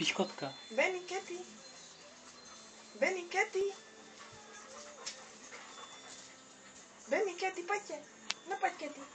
Piškotka. Benny, Katy. Benny, Katy. Benny, Katy, poďte. No poď, Katy.